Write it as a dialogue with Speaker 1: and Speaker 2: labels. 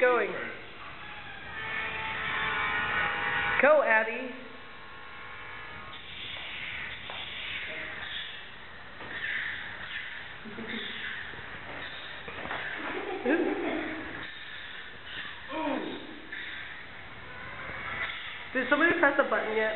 Speaker 1: going. Go, Addy. Did somebody press the button yet?